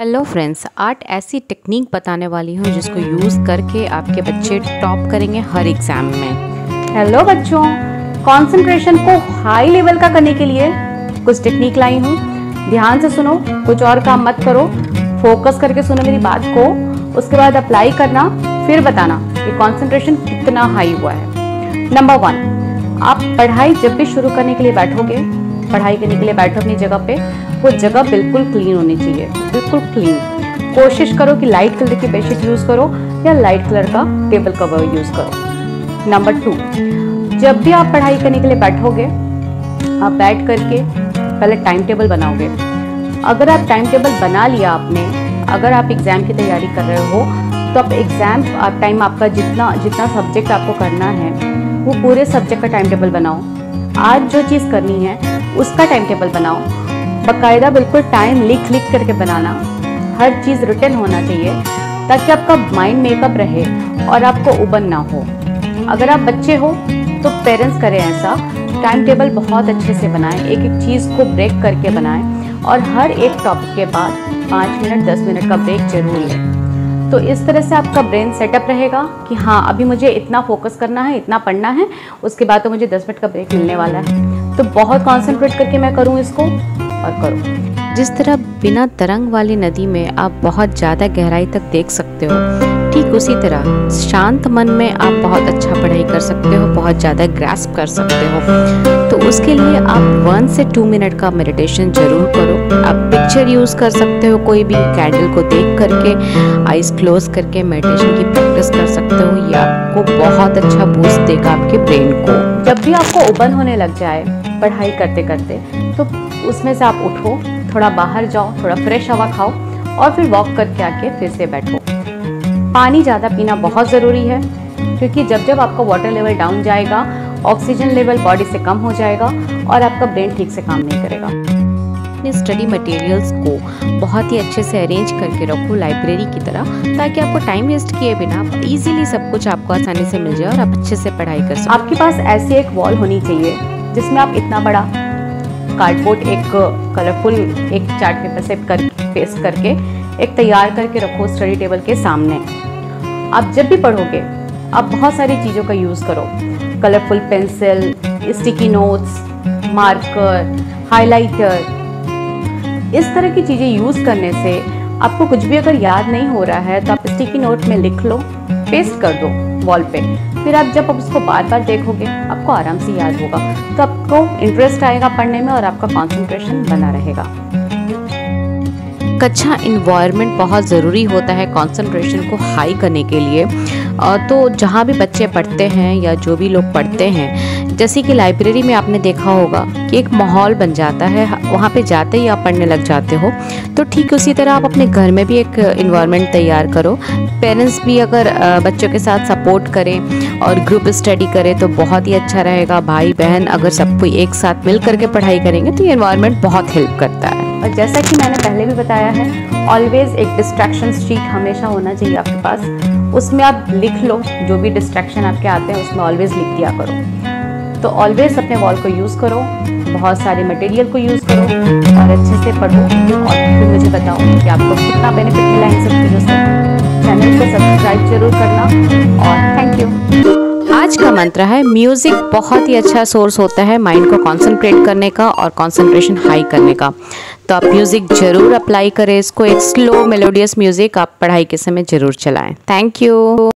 Hello friends आर्ट ऐसी technique बताने वाली हूँ जिसको यूज़ करके आपके बच्चे टॉप करेंगे हर एग्ज़ाम में। हेलो बच्चों कंसंट्रेशन को हाई लेवल का करने के लिए कुछ टेक्निक लाई हूँ। ध्यान से सुनो, कुछ और काम मत करो। फोकस करके सुनो मेरी बात को, उसके बाद अप्लाई करना, फिर बताना कि कंसंट्रेशन कितना हाई हुआ है। नंबर वन आप पढ़ाई जब भी शुरू करने के लिए बैठोगे पढ़ाई करने के लिए बैठो अपनी जगह पे, वो जगह बिल्कुल क्लीन होनी चाहिए, बिल्कुल क्लीन कोशिश करो कि लाइट कलर की बेडशीट यूज़ करो या लाइट कलर का टेबल कवर यूज़ करो। नंबर टू जब भी आप पढ़ाई करने के लिए बैठोगे, आप बैठ करके पहले टाइम टेबल बनाओगे। अगर आप टाइम टेबल बना लिया आपने, अगर आप एग्ज़ाम की तैयारी कर रहे हो तो आप एग्ज़ाम टाइम आपका जितना जितना सब्जेक्ट आपको करना है, वो पूरे सब्जेक्ट का टाइम टेबल बनाओ। आज जो चीज़ करनी है, उसका टाइम टेबल बनाओ। बाकायदा बिल्कुल टाइम लिख लिख करके बनाना। हर चीज़ रिटर्न होना चाहिए, ताकि आपका माइंड मेकअप रहे और आपको उबन ना हो। अगर आप बच्चे हो तो पेरेंट्स करें ऐसा। टाइम टेबल बहुत अच्छे से बनाएँ, एक एक चीज़ को ब्रेक करके बनाएँ और हर एक टॉपिक के बाद पाँच मिनट दस मिनट का ब्रेक ज़रूर लें। तो इस तरह से आपका ब्रेन सेटअप रहेगा कि हाँ अभी मुझे इतना फोकस करना है, इतना पढ़ना है, उसके बाद तो मुझे दस मिनट का ब्रेक मिलने वाला है। तो बहुत कॉन्सेंट्रेट करके मैं करूँ इसको और करूँ। जिस तरह बिना तरंग वाली नदी में आप बहुत ज़्यादा गहराई तक देख सकते हो ठीक उसी तरह, शांत मन में आप बहुत अच्छा पढ़ाई कर सकते हो, बहुत ज़्यादा ग्रास्प कर सकते हो। तो उसके लिए आप वन से टू मिनट का मेडिटेशन ज़रूर करो। आप पिक्चर यूज़ कर सकते हो, कोई भी कैंडल को देख करके आइज़ क्लोज करके मेडिटेशन की प्रैक्टिस कर सकते हो। ये आपको बहुत अच्छा बूस्ट देगा आपके ब्रेन को। जब भी आपको उबन होने लग जाए पढ़ाई करते करते तो उसमें से आप उठो, थोड़ा बाहर जाओ, थोड़ा फ्रेश हवा खाओ और फिर वॉक करके आके फिर से बैठो। पानी ज़्यादा पीना बहुत ज़रूरी है क्योंकि जब जब आपका वाटर लेवल डाउन जाएगा ऑक्सीजन लेवल बॉडी से कम हो जाएगा और आपका ब्रेन ठीक से काम नहीं करेगा। अपने स्टडी मटेरियल्स को बहुत ही अच्छे से अरेंज करके रखो लाइब्रेरी की तरह ताकि आपको टाइम वेस्ट किए बिना इजीली सब कुछ आपको आसानी से मिल जाए और आप अच्छे से पढ़ाई कर सको। आपके पास ऐसी एक वॉल होनी चाहिए जिसमें आप इतना बड़ा कार्डबोर्ड एक कलरफुल एक चार्ट पेपर से कर पेस्ट करके एक तैयार करके रखो स्टडी टेबल के सामने। आप जब भी पढ़ोगे, आप बहुत सारी चीज़ों का यूज़ करो। Colourful pencil sticky notes marker highlighter इस तरह की चीज़ें यूज़ करने से आपको कुछ भी अगर याद नहीं हो रहा है तो आप स्टिकी नोट में लिख लो पेस्ट कर दो वॉल पे। फिर आप जब आप उसको बार बार देखोगे, आपको आराम से याद होगा। तो आपको इंटरेस्ट आएगा पढ़ने में और आपका कॉन्सेंट्रेशन बना रहेगा। अच्छा इन्वायरमेंट बहुत ज़रूरी होता है कंसंट्रेशन को हाई करने के लिए। तो जहाँ भी बच्चे पढ़ते हैं या जो भी लोग पढ़ते हैं जैसे कि लाइब्रेरी में आपने देखा होगा कि एक माहौल बन जाता है, वहाँ पे जाते ही आप पढ़ने लग जाते हो। तो ठीक उसी तरह आप अपने घर में भी एक इन्वायरमेंट तैयार करो। पेरेंट्स भी अगर बच्चों के साथ सपोर्ट करें और ग्रुप स्टडी करें तो बहुत ही अच्छा रहेगा। भाई बहन अगर सब कोई एक साथ मिल करके पढ़ाई करेंगे तो ये इन्वायरमेंट बहुत हेल्प करता है। और जैसा कि मैंने पहले भी बताया है ऑलवेज एक डिस्ट्रैक्शन शीट हमेशा होना चाहिए आपके पास। उसमें आप लिख लो, जो भी डिस्ट्रैक्शन आपके आते हैं, उसमें ऑलवेज लिख दिया करो। तो ऑलवेज अपने वॉल को यूज़ करो, बहुत सारे मटेरियल को यूज़ करो और अच्छे से पढ़ो। और फिर मुझे बताओ कि आपको कितना बेनिफिट मिला इन सब चीज़ों से। चैनल को सब्सक्राइब ज़रूर करना और थैंक यू आज का मंत्र है म्यूज़िक बहुत ही अच्छा सोर्स होता है माइंड को कंसंट्रेट करने का और कंसंट्रेशन हाई करने का। तो आप म्यूज़िक ज़रूर अप्लाई करें, इसको एक स्लो मेलोडियस म्यूज़िक आप पढ़ाई के समय ज़रूर चलाएँ। Thank you